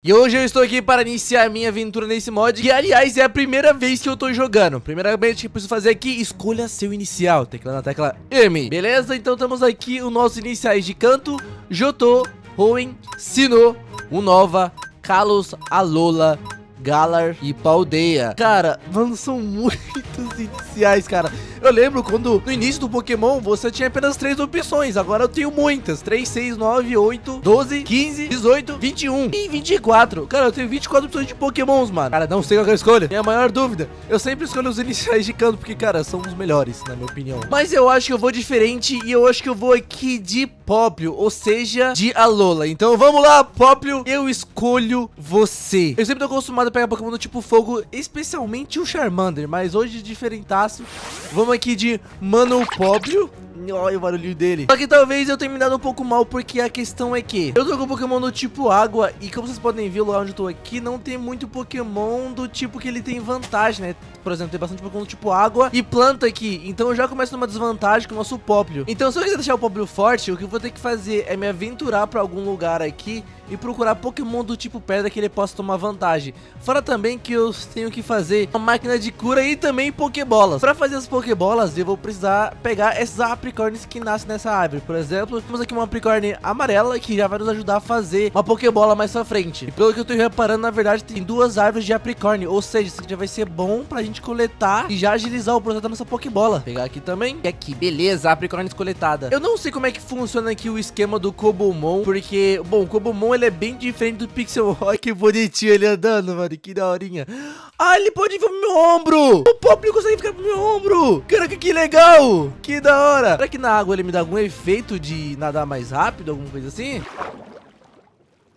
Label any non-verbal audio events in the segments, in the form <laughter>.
E hoje eu estou aqui para iniciar minha aventura nesse mod Que aliás é a primeira vez que eu tô jogando. Primeiramente que eu preciso fazer aqui Escolha seu inicial, teclando na tecla M. Beleza? Então temos aqui os nossos iniciais de canto. Jotô, Hoenn, Sinnoh, Unova, Kalos, Alola, Galar e Paldeia. Cara, mano, são <laughs> muitos iniciais, cara Eu lembro quando no início do Pokémon você tinha apenas três opções. Agora eu tenho muitas. 3, 6, 9, 8, 12, 15, 18, 21 e 24 Cara, eu tenho 24 opções de Pokémons, mano. Cara, não sei qual que eu escolho Minha maior dúvida. Eu sempre escolho os iniciais de canto Porque, cara, são os melhores, na minha opinião. Mas eu acho que eu vou diferente E eu acho que eu vou aqui de Popplio Ou seja, de Alola. Então vamos lá, Popplio Eu escolho você. Eu sempre tô acostumado a pegar Pokémon do tipo fogo Especialmente o Charmander Mas hoje, diferentaço Vamos aqui de Mano Popplio Olha o barulhinho dele. Só que talvez eu tenha me dado um pouco mal, porque a questão é que eu tô com Pokémon do tipo água, e como vocês podem ver, o lugar onde eu tô aqui, não tem muito Pokémon do tipo que ele tem vantagem, né? Por exemplo, tem bastante Pokémon do tipo água e planta aqui, então eu já começo numa desvantagem com o nosso Popplio. Então se eu quiser deixar o Popplio forte, o que eu vou ter que fazer é me aventurar pra algum lugar aqui e procurar Pokémon do tipo pedra que ele possa tomar vantagem. Fora também que eu tenho que fazer uma máquina de cura e também Pokébolas. Pra fazer as Pokébolas, eu vou precisar pegar esses Apricorns que nascem nessa árvore. Por exemplo, temos aqui uma Apricorn amarela que já vai nos ajudar a fazer uma Pokébola mais pra frente. E pelo que eu tô reparando, na verdade, tem duas árvores de Apricorn. Ou seja, isso aqui já vai ser bom pra gente coletar e já agilizar o processo da nossa Pokébola. Pegar aqui também. E aqui, beleza, Apricorns coletada. Eu não sei como é que funciona aqui o esquema do Cobomon, porque, bom, o Cobomon ele é bem diferente do Pixel. Olha <laughs> que bonitinho ele andando, mano. Que daorinha. Ah, ele pode vir pro meu ombro. O Popplio consegue ficar pro meu ombro. Caraca, que legal. Que da hora. Será que na água ele me dá algum efeito de nadar mais rápido? Alguma coisa assim?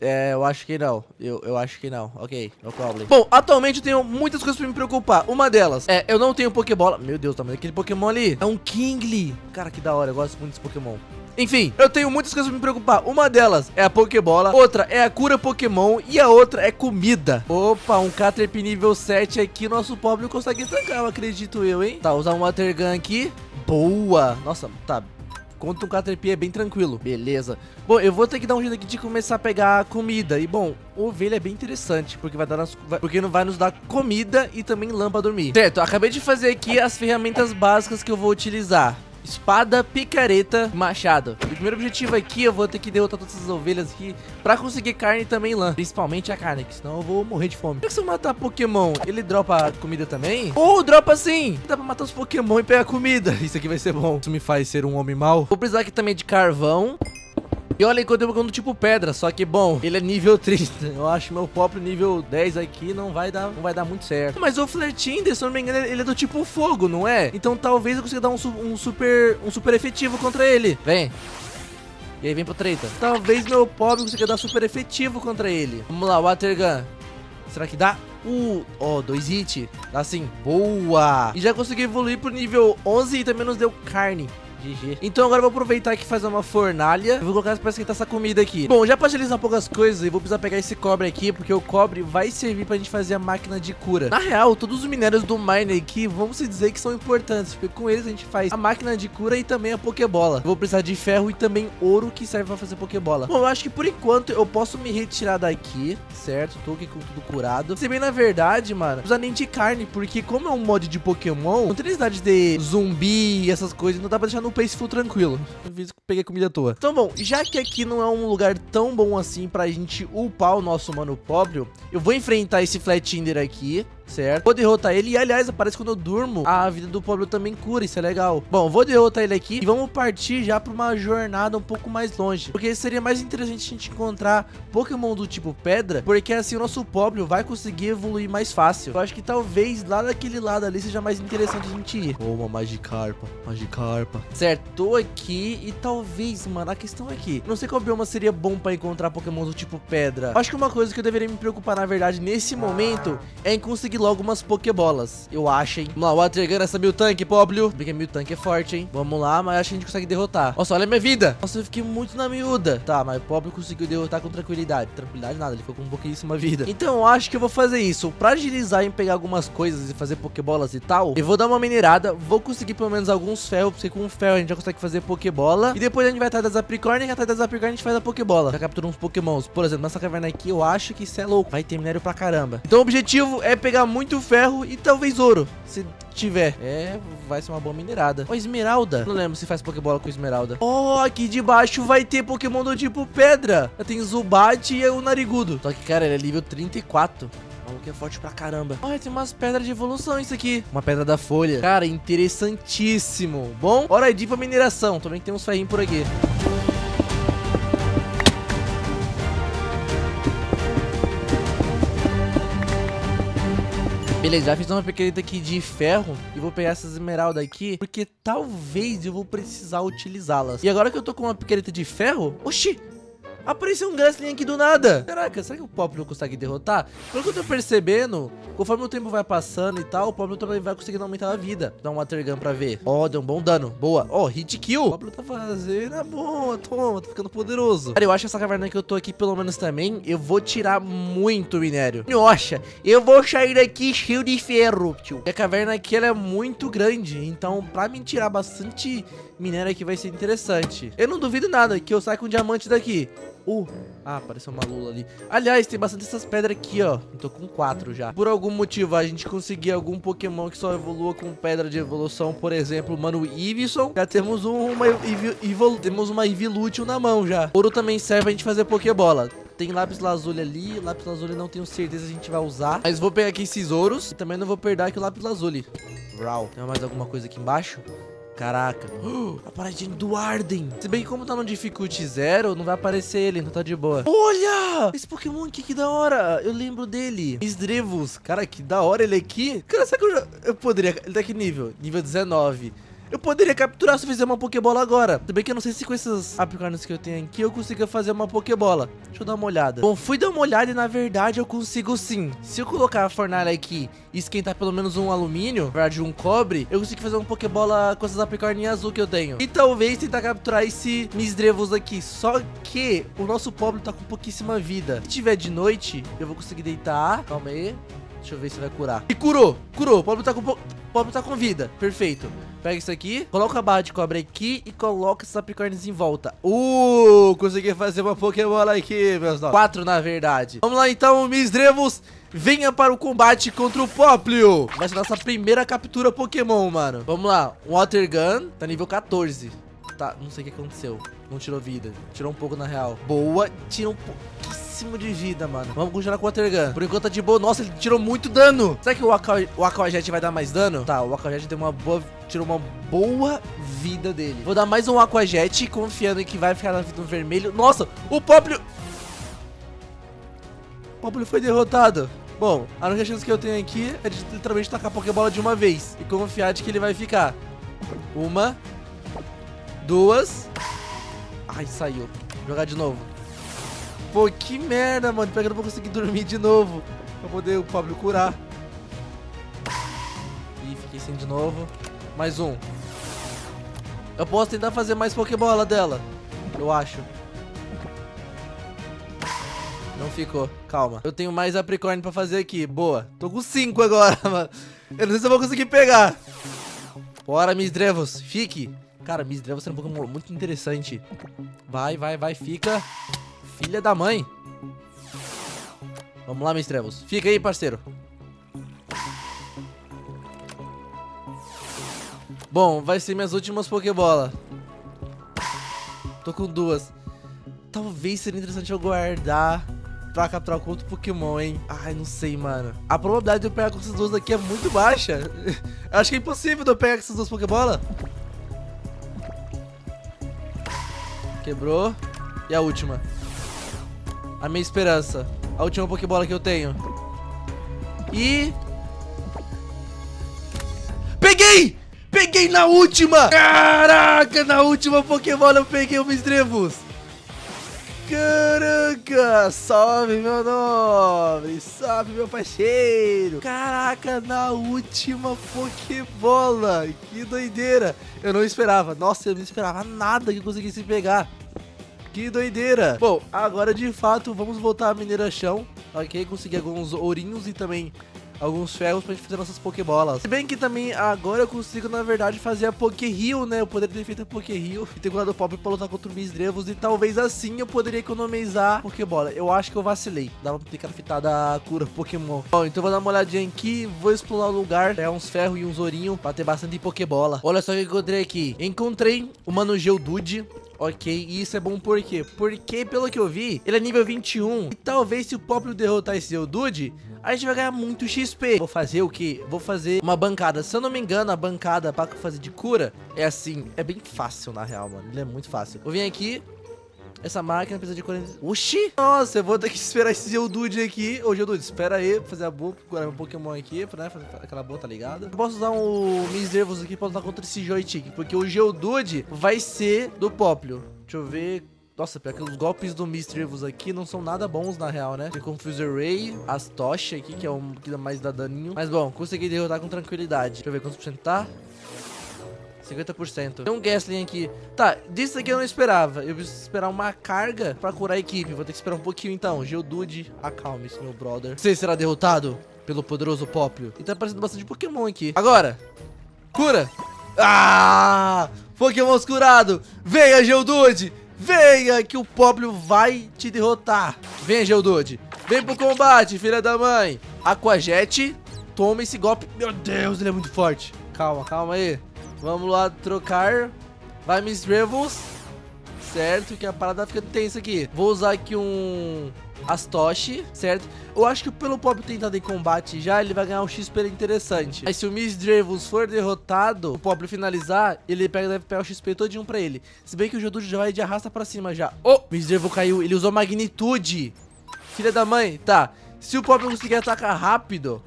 É, eu acho que não. Eu, eu acho que não. Ok, no problem. Bom, atualmente eu tenho muitas coisas pra me preocupar. Uma delas é, eu não tenho Pokébola. Meu Deus, mas aquele Pokémon ali é um Kingly. Cara, que da hora. Eu gosto muito desse Pokémon. Enfim, eu tenho muitas coisas pra me preocupar. Uma delas é a Pokébola, outra é a cura Pokémon e a outra é comida. Opa, um Caterpie nível 7 aqui, nosso pobre consegue tancar, acredito eu, hein? Tá, usar um Water Gun aqui. Boa. Nossa, tá Contra um Caterpie é bem tranquilo. Beleza. Bom, eu vou ter que dar um jeito aqui de começar a pegar comida. E, bom, ovelha é bem interessante, porque vai dar nas, porque não vai nos dar comida e também pra dormir. Certo, acabei de fazer aqui as ferramentas básicas que eu vou utilizar. Espada, picareta, machado. O primeiro objetivo aqui, eu vou ter que derrotar todas essas ovelhas aqui pra conseguir carne e também lã. Principalmente a carne, que senão eu vou morrer de fome. Se eu matar Pokémon, ele dropa comida também? Ou dropa sim! Dá pra matar os Pokémon e pegar comida. <laughs> Isso aqui vai ser bom. Isso me faz ser um homem mau. Vou precisar aqui também de carvão. E olha, enquanto eu do tipo pedra, só que, bom, ele é nível 30. <laughs> Eu acho meu próprio nível 10 aqui não vai dar, não vai dar muito certo. Mas o Flertinder, se eu não me engano, ele é do tipo fogo, não é? Então talvez eu consiga dar um, um super um super efetivo contra ele. Vem. E aí vem pro treta. Talvez meu pobre consiga dar super efetivo contra ele. Vamos lá, Water Gun. Será que dá? Uh, ó, oh, dois hits. Dá sim. Boa. E já consegui evoluir pro nível 11 e também nos deu carne. GG. Então agora eu vou aproveitar aqui e fazer uma fornalha. Eu vou colocar pra esquentar essa comida aqui. Bom, já pra agilizar poucas coisas, eu vou precisar pegar esse cobre aqui, porque o cobre vai servir pra gente fazer a máquina de cura. Na real, todos os minérios do mine aqui, vamos dizer que são importantes, porque com eles a gente faz a máquina de cura e também a pokebola. Eu vou precisar de ferro e também ouro que serve pra fazer pokebola. Bom, eu acho que por enquanto eu posso me retirar daqui, certo? Tô aqui com tudo curado. Se bem na verdade, mano, não precisa nem de carne, porque como é um mod de Pokémon, não tem necessidade de zumbi e essas coisas, não dá pra deixar no no Paceful tranquilo. Peguei comida à toa. Então, bom, já que aqui não é um lugar tão bom assim pra gente upar o nosso mano pobre, eu vou enfrentar esse Flat Tinder aqui certo? Vou derrotar ele e, aliás, aparece quando eu durmo, a vida do pobre também cura, isso é legal. Bom, vou derrotar ele aqui e vamos partir já pra uma jornada um pouco mais longe, porque seria mais interessante a gente encontrar Pokémon do tipo pedra, porque assim o nosso pobre vai conseguir evoluir mais fácil. Eu acho que talvez lá daquele lado ali seja mais interessante a gente ir. Uma Magikarpa, Magikarpa. Certo, tô aqui e talvez, mano, a questão é que não sei qual bioma seria bom pra encontrar Pokémon do tipo pedra. Eu acho que uma coisa que eu deveria me preocupar, na verdade, nesse momento, é em conseguir logo umas Pokébolas. Eu acho, hein? Vamos lá, Water Gun nessa Miltank, Poblio. Porque Miltank é forte, hein? Vamos lá, mas acho que a gente consegue derrotar. Nossa, olha a minha vida. Nossa, eu fiquei muito na miúda. Tá, mas o Poblio conseguiu derrotar com tranquilidade. Tranquilidade nada, ele ficou com pouquíssima vida. Então, eu acho que eu vou fazer isso. Pra agilizar em pegar algumas coisas e fazer Pokébolas e tal, eu vou dar uma minerada. Vou conseguir pelo menos alguns ferros, porque com ferro a gente já consegue fazer Pokébola. E depois a gente vai atrás das Apricorn e atrás das Apricorn a gente faz a Pokébola. Já captura uns Pokémons. Por exemplo, nessa caverna aqui, eu acho que isso é louco. Vai ter minério pra caramba. Então o objetivo é pegar muito ferro e talvez ouro. Se tiver. É, vai ser uma boa minerada. Ó, esmeralda. Não lembro se faz Pokébola com esmeralda. Ó, oh, aqui de baixo vai ter Pokémon do tipo pedra. Já tem Zubat e o Narigudo. Só que, cara, ele é nível 34 maluco é forte pra caramba. Olha, tem umas pedras de evolução isso aqui. Uma pedra da folha. Cara, interessantíssimo. Bom, hora de ir pra mineração. Também tem uns ferrinhos por aqui. Beleza, já fiz uma pequenita aqui de ferro e vou pegar essas esmeraldas aqui, porque talvez eu vou precisar utilizá-las. E agora que eu tô com uma picareta de ferro, oxi, Apareceu um Gastling aqui do nada. Caraca, será que o Pop não consegue derrotar? Pelo que eu tô percebendo, conforme o tempo vai passando e tal, o Pop também vai conseguindo aumentar a vida. Dá um Water Gun pra ver. Ó, oh, deu um bom dano. Boa. Ó, oh, hit kill. O Pop tá fazendo a boa. Toma, tá ficando poderoso. Cara, eu acho que essa caverna que eu tô aqui, pelo menos também, eu vou tirar muito minério. Nossa, eu vou sair daqui cheio de ferro, tio. E a caverna aqui, ela é muito grande. Então, pra me tirar bastante minério aqui vai ser interessante. Eu não duvido nada que eu saia com um diamante daqui. Uh, ah, apareceu uma lula ali. Aliás, tem bastante essas pedras aqui, ó. Eu tô com quatro já. Por algum motivo, a gente conseguir algum Pokémon que só evolua com pedra de evolução, por exemplo, mano, Ivyson. Já temos uma, Evol, temos uma Evilútil na mão já. Ouro também serve a gente fazer Pokébola. Tem lápis lazuli ali. Lápis lazuli não tenho certeza se a gente vai usar. Mas vou pegar aqui esses ouros. E também não vou perder aqui o lápis lazuli. Tem mais alguma coisa aqui embaixo? Caraca. <gasps> a paradinha do Arden. Se bem que como tá no Difficulty Zero, não vai aparecer ele, não tá de boa. Olha! Esse Pokémon aqui, que da hora. Eu lembro dele. Esdrevos. Cara, que da hora ele aqui. Cara, será que eu já... Eu poderia... Ele tá que nível? Nível 19. Eu poderia capturar se fizer uma Pokébola agora. Bem que eu não sei se com esses apricornos que eu tenho aqui eu consigo fazer uma Pokébola. Deixa eu dar uma olhada. Bom, fui dar uma olhada e na verdade eu consigo sim. Se eu colocar a fornalha aqui e esquentar pelo menos um alumínio, na verdade um cobre, eu consigo fazer uma Pokébola com essas apricorninhas azul que eu tenho. E talvez tentar capturar esse Misdrevos aqui. Só que o nosso pobre tá com pouquíssima vida. Se tiver de noite, eu vou conseguir deitar. Calma aí. Deixa eu ver se vai curar. E curou, curou. O pobre tá com, pobre tá com vida. Perfeito. Pega isso aqui, coloca a barra de cobre aqui e coloca esses apricornes em volta. Uh, consegui fazer uma Pokébola aqui, meus novos. Quatro, na verdade. Vamos lá, então, Misdrevos. Venha para o combate contra o Poplio. Vai ser nossa primeira captura Pokémon, mano. Vamos lá. Water Gun. Tá nível 14. Tá, não sei o que aconteceu. Não tirou vida. Tirou um pouco, na real. Boa. Tira um pouquíssimo máximo de vida, mano. Vamos continuar com o Water Gun. Por enquanto tá de boa. Nossa, ele tirou muito dano. Será que o, Aqua, o Aquajet vai dar mais dano? Tá, o Aquajet deu uma boa... Tirou uma boa vida dele. Vou dar mais um Aquajet, confiando que vai ficar na vida vermelho. Nossa, o Poplio... O Poplio foi derrotado. Bom, a única chance que eu tenho aqui é de literalmente tacar a Pokébola de uma vez. E confiar de que ele vai ficar. Uma. Duas. Ai, saiu. Jogar de novo. Pô, que merda, mano. Pega, eu não vou conseguir dormir de novo. Pra poder o Pablo curar. Ih, fiquei sem de novo. Mais um. Eu posso tentar fazer mais Pokébola dela. Eu acho. Não ficou. Calma. Eu tenho mais Apricorn pra fazer aqui. Boa. Tô com cinco agora, <laughs> mano. Eu não sei se eu vou conseguir pegar. Bora, Miss Drevos. Fique. Cara, Miss Drevos é um Pokémon muito interessante. Vai, vai, vai. Fica. Filha da mãe. Vamos lá, Mistrevos. Fica aí, parceiro. Bom, vai ser minhas últimas Pokébola. Tô com duas. Talvez seria interessante eu guardar pra capturar com outro Pokémon, hein? Ai, não sei, mano. A probabilidade de eu pegar com essas duas aqui é muito baixa. <laughs> Acho que é impossível de eu pegar com essas duas Pokébola. Quebrou. E a última. A minha esperança. A última Pokébola que eu tenho. E... Peguei! Peguei na última! Caraca, na última Pokébola eu peguei o Misdrevos. Caraca, salve meu nobre, salve meu parceiro. Caraca, na última Pokébola, que doideira. Eu não esperava, nossa, eu não esperava nada que conseguisse pegar. Que doideira. Bom, agora de fato vamos voltar à mineração, ok? Conseguir alguns ourinhos e também alguns ferros pra gente fazer nossas Pokébolas. Se bem que também agora eu consigo, na verdade, fazer a Pokério, né? Eu poderia ter feito a Pokério e ter guardado o Pop pra lutar contra o Misdrevos e talvez assim eu poderia economizar Pokébola. Eu acho que eu vacilei. Dava pra ter craftado a cura Pokémon. Bom, então vou dar uma olhadinha aqui, vou explorar o lugar, pegar uns ferros e uns ourinhos pra ter bastante Pokébola. Olha só o que eu encontrei aqui. Encontrei o Mano Geodude. Ok, e isso é bom por quê? Porque, pelo que eu vi, ele é nível 21. E talvez se o Poplo derrotar esse Geodude, a gente vai ganhar muito XP. Vou fazer o quê? Vou fazer uma bancada. Se eu não me engano, a bancada pra fazer de cura é assim. É bem fácil, na real, mano. Ele é muito fácil. Vou vir aqui. Essa máquina precisa de 40... Oxi! Nossa, eu vou ter que esperar esse Geodude aqui. Ô, Geodude, espera aí fazer a boa, procurar meu Pokémon aqui, né? Fazer aquela boa, tá ligado? Eu posso usar um Misdrevos aqui pra lutar contra esse Joystick, porque o Geodude vai ser do Poplo. Deixa eu ver... Nossa, pior que os golpes do Misdrevos aqui não são nada bons, na real, né? Tem Confuse Ray, as tochas aqui, que é um que dá mais dá daninho. Mas, bom, consegui derrotar com tranquilidade. Deixa eu ver quantos por cento tá. 50%. Tem um Gastling aqui. Tá, disso aqui eu não esperava. Eu preciso esperar uma carga pra curar a equipe. Vou ter que esperar um pouquinho então. Geodude, acalme-se, meu brother. Você será derrotado pelo poderoso Popio. E tá aparecendo bastante Pokémon aqui. Agora, cura. Ah! Pokémon curado. Venha, Geodude. Venha que o Popio vai te derrotar. Venha, Geodude. Vem pro combate, filha da mãe. Aquajet, toma esse golpe. Meu Deus, ele é muito forte. Calma, calma aí. Vamos lá trocar. Vai, Miss Revels. Certo, que a parada fica tensa aqui. Vou usar aqui um Astoshi, certo? Eu acho que pelo Pop tentado em combate já, ele vai ganhar um XP interessante. Mas se o Miss Drevos for derrotado, o Pop finalizar, ele pega, deve pegar o XP todinho pra ele. Se bem que o Geodude já vai de arrasta pra cima já. Oh, Miss Drevo caiu, ele usou magnitude. Filha da mãe, tá. Se o Pop conseguir atacar rápido,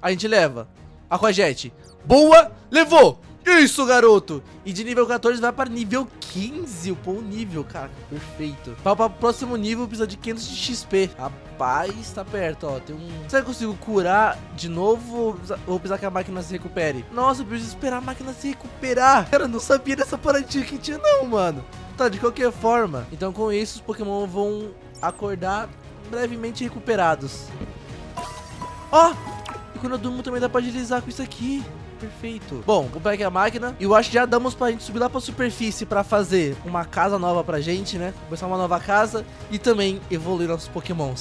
a gente leva. Aquajet. Boa, levou. Isso, garoto! E de nível 14 vai para nível 15, o bom nível, cara, perfeito. Para o próximo nível precisa de 500 de XP. Rapaz, tá perto, ó, tem um... Será que eu consigo curar de novo ou precisar que a máquina se recupere? Nossa, eu preciso esperar a máquina se recuperar. Cara, eu não sabia dessa paradinha que tinha não, mano. Tá, de qualquer forma. Então com isso, os Pokémon vão acordar brevemente recuperados. Ó! Oh! E quando eu durmo também dá pra agilizar com isso aqui perfeito. Bom, vou pegar aqui a máquina. E eu acho que já damos pra gente subir lá pra superfície pra fazer uma casa nova pra gente, né? Começar uma nova casa e também evoluir nossos pokémons.